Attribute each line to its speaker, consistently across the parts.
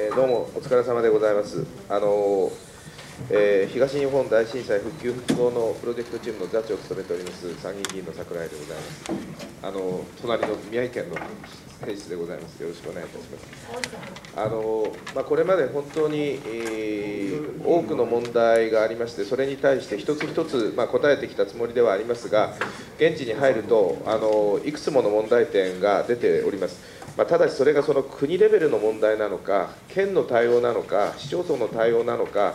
Speaker 1: えーどうもお疲れ様でございます。あのえー東日本大震災復旧復興のプロジェクトチームの座長を務めております参議院議員の櫻井でございます。あの隣の宮城県の選手でございます。よろしくお願いいたします。あのまあ、これまで本当に、えー多くの問題がありまして、それに対して一つ一つ、まあ、答えてきたつもりではありますが、現地に入るとあの、いくつもの問題点が出ております。まあ、ただし、それがその国レベルの問題なのか、県の対応なのか、市町村の対応なのか、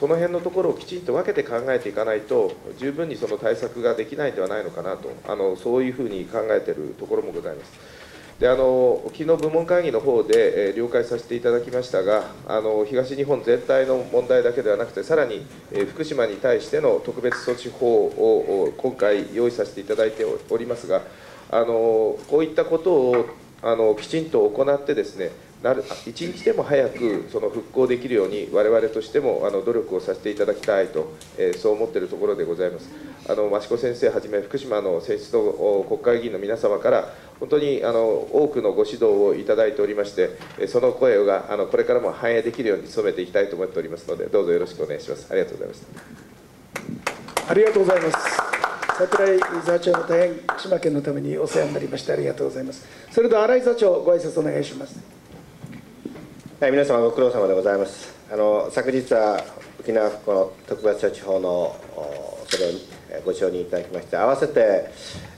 Speaker 1: その辺のところをきちんと分けて考えていかないと、十分にその対策ができないんではないのかなと、あのそういうふうに考えているところもございます。であの昨日部門会議の方で、えー了解させていただきましたがあの、東日本全体の問題だけではなくて、さらに、えー福島に対しての特別措置法を今回、用意させていただいておりますが、あのこういったことをあのきちんと行ってですね、なる一日でも早くその復興できるように、我々としてもあの努力をさせていただきたいと、えーそう思っているところでございます。あの益子先生はじめ、福島の選出のお国会議員の皆様から、本当にあの多くのご指導をいただいておりまして、その声があのこれからも反映できるように努めていきたいと思っておりますので、どうぞよろしくお願いします。ありがとうございました。
Speaker 2: ありがとうございます。桜井座長の大変福島県のためにお世話になりましてありがとうございます。それでは新井座長ご挨拶お願いします。
Speaker 3: はい、皆様ご苦労様でございます。あの昨日は沖縄復興の特別措置法のそれをえご承認いただきまして、合わせて、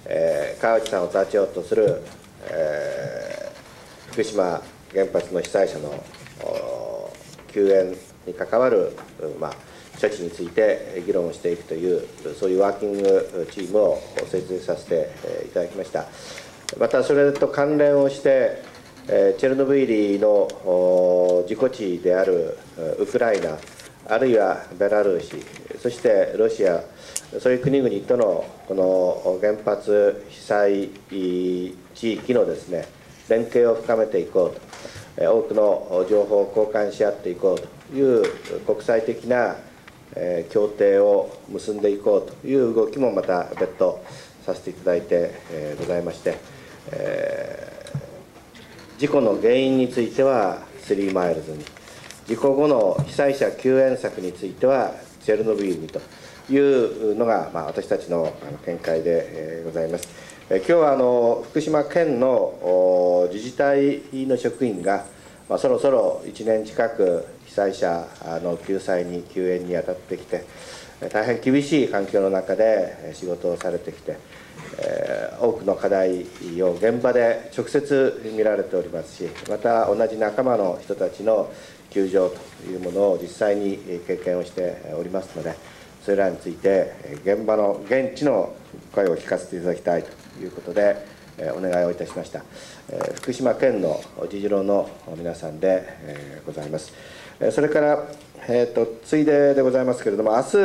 Speaker 3: えー川内さんを座長とする、えー福島原発の被災者の救援に関わる、まあ、処置について議論をしていくという、そういうワーキングチームを設立させていただきました。またそれと関連をして、チェルノブイリのお事故地であるウクライナ、あるいはベラルーシ、そしてロシア、そういう国々とのこの原発被災地域のですね連携を深めていこうと、多くの情報を交換し合っていこうという国際的なえ協定を結んでいこうという動きもまた別途させていただいて、えございまして、え事故の原因については3マイルズに事故後の被災者救援策についてはチェルノブイリにというのが、ま、私たちの見解で、ございます。今日はあの福島県の自治体の職員が、まあ、そろそろ1年近く被災者の救済に救援に当たってきて大変厳しい環境の中で仕事をされてきて、え多くの課題を現場で直接見られておりますしまた同じ仲間の人たちの救助というものを実際に経験をしておりますのでそれらについて現場の現地の声を聞かせていただきたいということでお願いをいたしました、福島県の議事郎の皆さんでございます。それから、えー、とついででございますけれども明日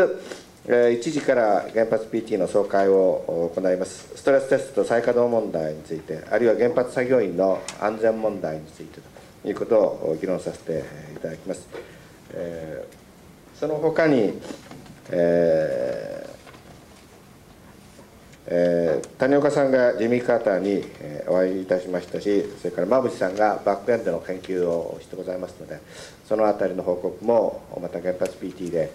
Speaker 3: 1時から原発 PT の総会を行います。ストレステスト再稼働問題についてあるいは原発作業員の安全問題についてということを議論させていただきます、えその他に、えーえー谷岡さんがジミー・カーターに、えーお会いいたしましたしそれから馬淵さんがバックエンドの研究をしてございますのでそのあたりの報告もまた原発 PT で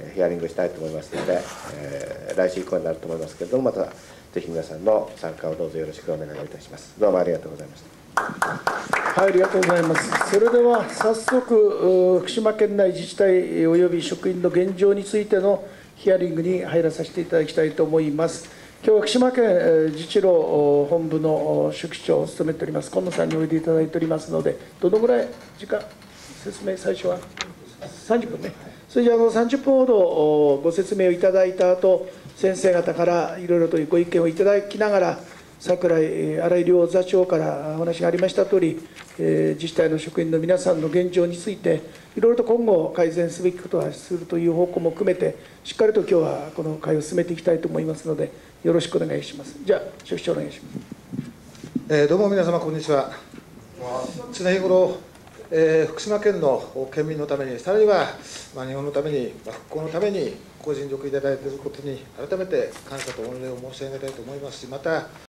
Speaker 3: えーヒアリングしたいと思いますので、えー来週以降になると思いますけれどもまたぜひ皆さんの参加をどうぞよろしくお願いいたしますどうもありがとうございました
Speaker 2: はい、ありがとうございます。それでは早速、福島県内自治体及び職員の現状についてのヒアリングに入らさせていただきたいと思います。今日は福島県自治労本部のお書記長を務めております今野さんにおいでいただいておりますので、どのぐらい時間、説明、最初は？30分ね。それじゃあの30分ほどご説明をいただいた後、先生方からいろいろとご意見をいただきながら、櫻井えー新井良座長からお話がありました通り、えー自治体の職員の皆さんの現状について、いろいろと今後改善すべきことはするという方向も含めて、しっかりと今日はこの会を進めていきたいと思いますので、よろしくお願いします。じゃあ、書記長お願いします。
Speaker 4: えーどうも皆様こんにちは常日頃、えー福島県の県民のためにさらには、まあ、日本のために、まあ、復興のためにご尽力いただいていることに改めて感謝と御礼を申し上げたいと思いますしまた